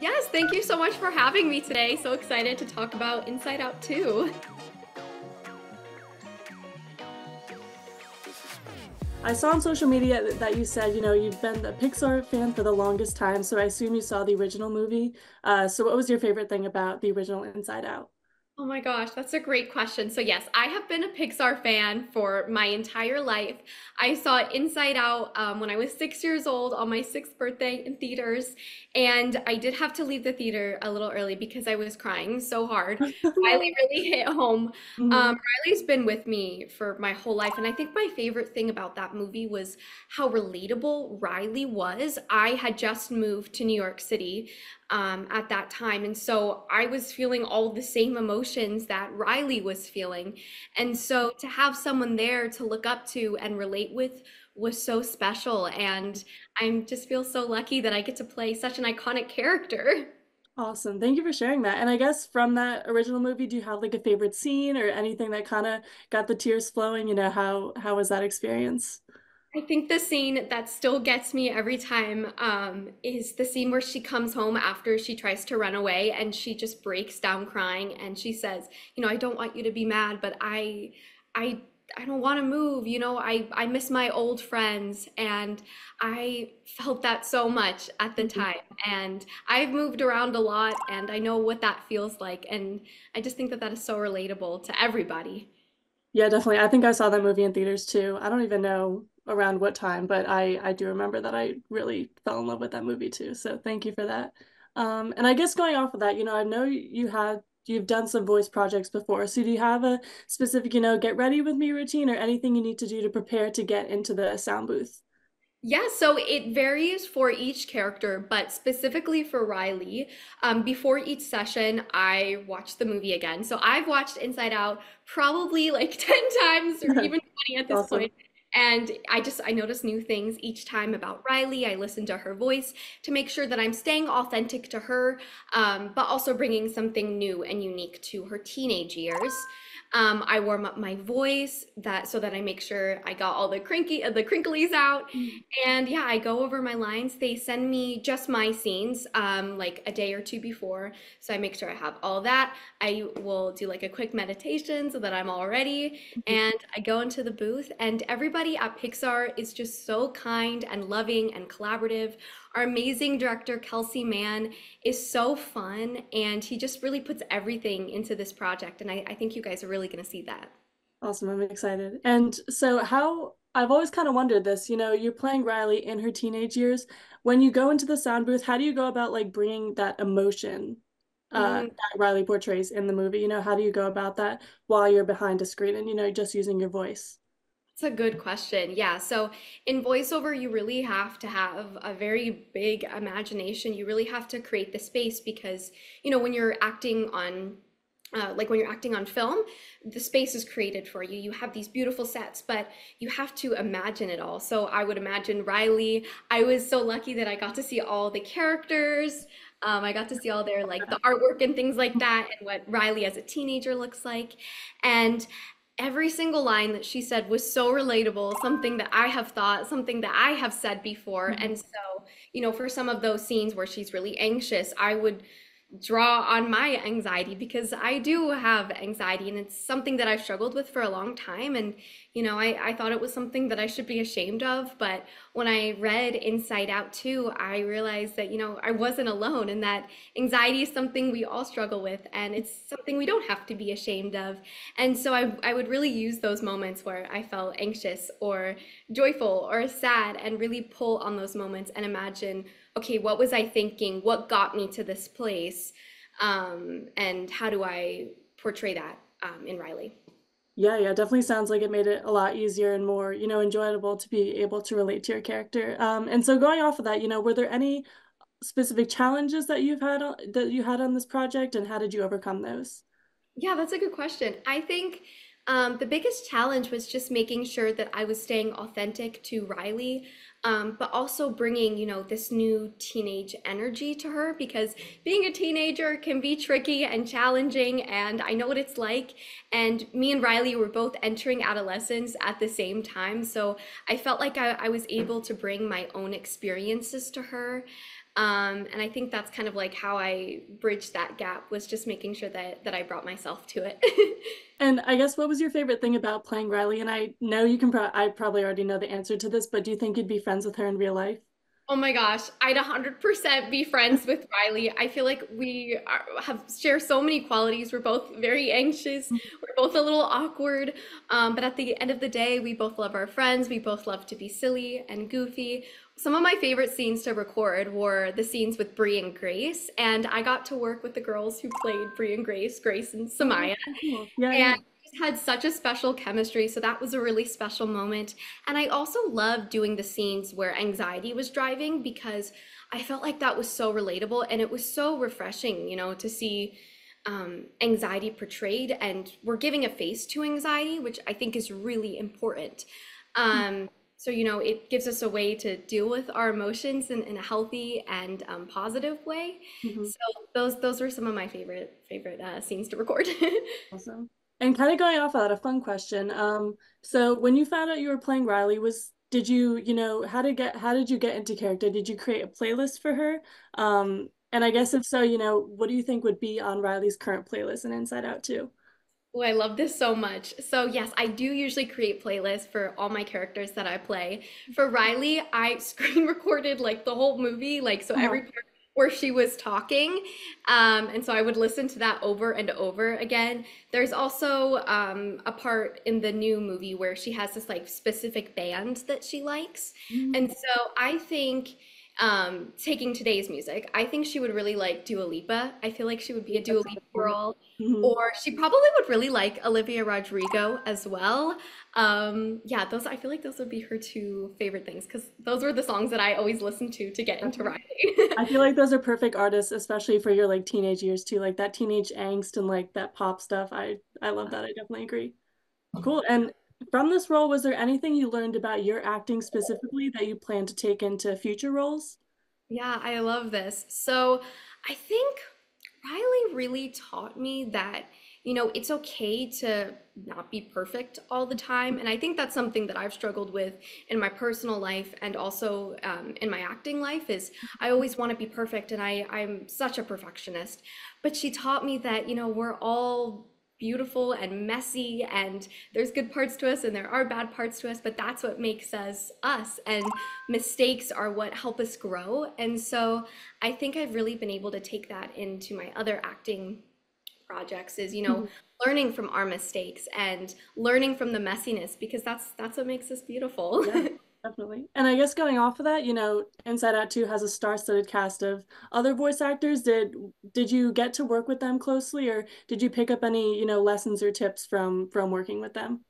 Yes, thank you so much for having me today. So excited to talk about Inside Out 2. I saw on social media that you said, you know, you've been a Pixar fan for the longest time, so I assume you saw the original movie. Uh, so what was your favorite thing about the original Inside Out? Oh my gosh, that's a great question. So, yes, I have been a Pixar fan for my entire life. I saw Inside Out um, when I was six years old on my sixth birthday in theaters. And I did have to leave the theater a little early because I was crying so hard. Riley really hit home. Um, Riley's been with me for my whole life. And I think my favorite thing about that movie was how relatable Riley was. I had just moved to New York City um, at that time. And so I was feeling all the same emotions that Riley was feeling. And so to have someone there to look up to and relate with was so special. And I just feel so lucky that I get to play such an iconic character. Awesome. Thank you for sharing that. And I guess from that original movie, do you have like a favorite scene or anything that kind of got the tears flowing? You know, how how was that experience? I think the scene that still gets me every time um, is the scene where she comes home after she tries to run away and she just breaks down crying and she says, you know, I don't want you to be mad, but I, I, I don't want to move. You know, I, I miss my old friends and I felt that so much at the Mhm. time. And I've moved around a lot and I know what that feels like. And I just think that that is so relatable to everybody. Yeah, definitely. I think I saw that movie in theaters too. I don't even know around what time, but I I do remember that I really fell in love with that movie too. So thank you for that. Um, and I guess going off of that, you know, I know you had you've done some voice projects before. So do you have a specific, you know, get ready with me routine or anything you need to do to prepare to get into the sound booth? Yeah, so it varies for each character, but specifically for Riley, um, before each session, I watch the movie again. So I've watched Inside Out probably like 10 times or even 20 at this Awesome. point. And I just I notice new things each time about Riley. I listen to her voice to make sure that I'm staying authentic to her, um, but also bringing something new and unique to her teenage years. Um, I warm up my voice that so that I make sure I got all the crinky uh, the crinklies out and yeah, I go over my lines. They send me just my scenes, um, like a day or two before. So I make sure I have all that. I will do like a quick meditation so that I'm all ready. And I go into the booth, and everybody at Pixar is just so kind and loving and collaborative. Our amazing director, Kelsey Mann, is so fun, and he just really puts everything into this project. And I, I think you guys are really going to see that. Awesome, I'm excited. And so, how I've always kind of wondered this, you know, you're playing Riley in her teenage years. When you go into the sound booth, how do you go about like bringing that emotion uh, Mhm. that Riley portrays in the movie? You know, how do you go about that while you're behind a screen and, you know, just using your voice? It's a good question. Yeah. So in voiceover, you really have to have a very big imagination. You really have to create the space because, you know, when you're acting on, uh, like when you're acting on film, the space is created for you. You have these beautiful sets, but you have to imagine it all. So I would imagine Riley. I was so lucky that I got to see all the characters. Um, I got to see all their like the artwork and things like that, and what Riley as a teenager looks like. And every single line that she said was so relatable, something that I have thought, something that I have said before. Mhm. And so, you know, for some of those scenes where she's really anxious, I would draw on my anxiety because I do have anxiety and it's something that I've struggled with for a long time. And, you know, I, I thought it was something that I should be ashamed of. But when I read Inside Out 2, I realized that, you know, I wasn't alone and that anxiety is something we all struggle with and it's something we don't have to be ashamed of. And so I, I would really use those moments where I felt anxious or joyful or sad and really pull on those moments and imagine, okay, what was I thinking? What got me to this place? Um, and how do I portray that um, in Riley? Yeah, yeah, definitely sounds like it made it a lot easier and more, you know, enjoyable to be able to relate to your character. Um, and so going off of that, you know, were there any specific challenges that you've had on, that you had on this project, and how did you overcome those? Yeah, that's a good question. I think um, the biggest challenge was just making sure that I was staying authentic to Riley, um, but also bringing, you know, this new teenage energy to her because being a teenager can be tricky and challenging, and I know what it's like. And me and Riley were both entering adolescence at the same time, so I felt like I, I was able to bring my own experiences to her Um, and I think that's kind of like how I bridged that gap was just making sure that that I brought myself to it. And I guess what was your favorite thing about playing Riley? And I know you can pro I probably already know the answer to this, but do you think you'd be friends with her in real life? Oh my gosh, I'd 100% be friends with Riley. I feel like we are, have share so many qualities. We're both very anxious. We're both a little awkward. Um, but at the end of the day, we both love our friends. We both love to be silly and goofy. Some of my favorite scenes to record were the scenes with Bree and Grace, and I got to work with the girls who played Bree and Grace, Grace and Oh, Sumayyah. Yeah, yeah. and had such a special chemistry. So that was a really special moment. And I also loved doing the scenes where anxiety was driving because I felt like that was so relatable and it was so refreshing, you know, to see um, anxiety portrayed. And we're giving a face to anxiety, which I think is really important. Um, so, you know, it gives us a way to deal with our emotions in, in a healthy and um, positive way. Mhm. So those those were some of my favorite favorite uh, scenes to record. Awesome. And kind of going off of that, a fun question. Um, so when you found out you were playing Riley, was did you, you know, how did get how did you get into character? Did you create a playlist for her? Um, and I guess if so, you know, what do you think would be on Riley's current playlist and Inside Out too? Oh, I love this so much. So, yes, I do usually create playlists for all my characters that I play. For Riley, I screen recorded like the whole movie, like so every Oh, part where she was talking. Um, and so I would listen to that over and over again. There's also um, a part in the new movie where she has this like specific band that she likes. And mm, so I think um, taking today's music, I think she would really like Dua Lipa. I feel like she would be a Dua that's Lipa awesome. girl. Mhm. Or she probably would really like Olivia Rodrigo as well. Um, yeah, those I feel like those would be her two favorite things because those were the songs that I always listened to to get into Definitely. Riley. I feel like those are perfect artists, especially for your like teenage years too, like that teenage angst and like that pop stuff. I I love that. I definitely agree. Cool. And from this role, was there anything you learned about your acting specifically that you plan to take into future roles? Yeah, I love this. So I think Riley really taught me that, you know, it's okay to not be perfect all the time. And I think that's something that I've struggled with in my personal life and also um, in my acting life is I always want to be perfect and I, I'm such a perfectionist. But she taught me that, you know, we're all beautiful and messy and there's good parts to us and there are bad parts to us, but that's what makes us us. And mistakes are what help us grow. And so I think I've really been able to take that into my other acting projects is, you know, Mhm. learning from our mistakes and learning from the messiness because that's that's what makes us beautiful. Yeah, definitely. And I guess going off of that, you know, Inside Out 2 has a star-studded cast of other voice actors. Did did you get to work with them closely, or did you pick up any, you know, lessons or tips from from working with them?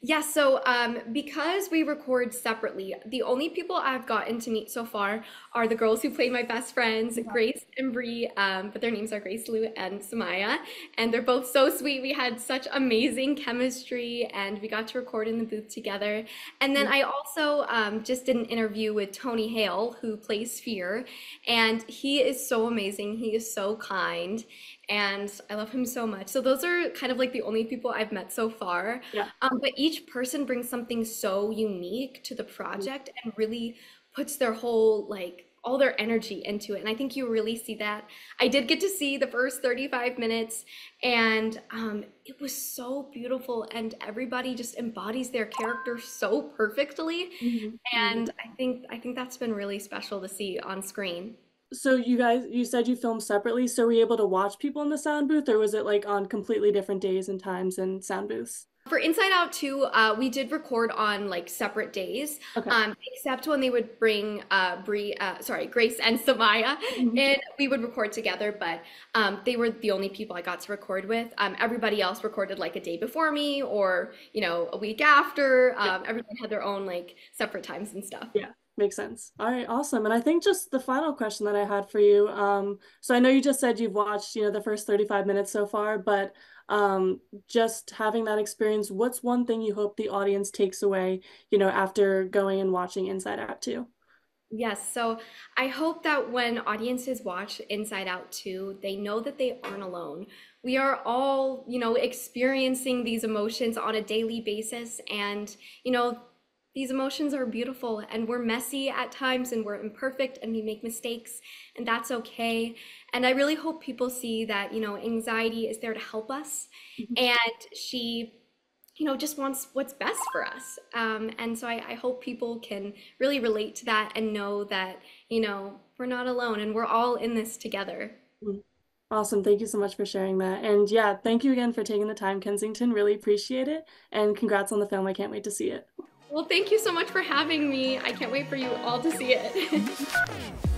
Yeah, so um, because we record separately, the only people I've gotten to meet so far are the girls who play my best friends, Grace and Bree, um, but their names are Grace Lu and Sumayyah, and they're both so sweet. We had such amazing chemistry, and we got to record in the booth together. And then Mhm. I also um, just did an interview with Tony Hale, who plays Fear, and he is so amazing. He is so kind, and I love him so much. So those are kind of like the only people I've met so far. Yeah. Um, but each person brings something so unique to the Mhm. project and really puts their whole, like, all their energy into it. And I think you really see that. I did get to see the first 35 minutes, and um, it was so beautiful, and everybody just embodies their character so perfectly. Mhm. Mhm. And I think I think that's been really special to see on screen. So you guys, you said you filmed separately, so were you able to watch people in the sound booth, or was it like on completely different days and times and sound booths? For Inside Out 2, uh, we did record on like separate days, Okay. um, except when they would bring uh, Bree, uh, sorry, Grace and Sumayyah, Mhm. and we would record together. But um, they were the only people I got to record with. Um, everybody else recorded like a day before me, or you know, a week after. Yeah. Um, everyone had their own like separate times and stuff. Yeah, makes sense. All right, awesome. And I think just the final question that I had for you, um, so I know you just said you've watched, you know, the first 35 minutes so far, but um, just having that experience, what's one thing you hope the audience takes away, you know, after going and watching Inside Out 2? Yes, so I hope that when audiences watch Inside Out 2, they know that they aren't alone. We are all, you know, experiencing these emotions on a daily basis, and, you know, these emotions are beautiful and we're messy at times and we're imperfect and we make mistakes and that's okay. And I really hope people see that, you know, anxiety is there to help us Mhm. and she, you know, just wants what's best for us. Um, and so I, I hope people can really relate to that and know that, you know, we're not alone and we're all in this together. Mm. Awesome. Thank you so much for sharing that. And yeah, thank you again for taking the time, Kensington. Really appreciate it. And congrats on the film. I can't wait to see it. Well, thank you so much for having me. I can't wait for you all to see it.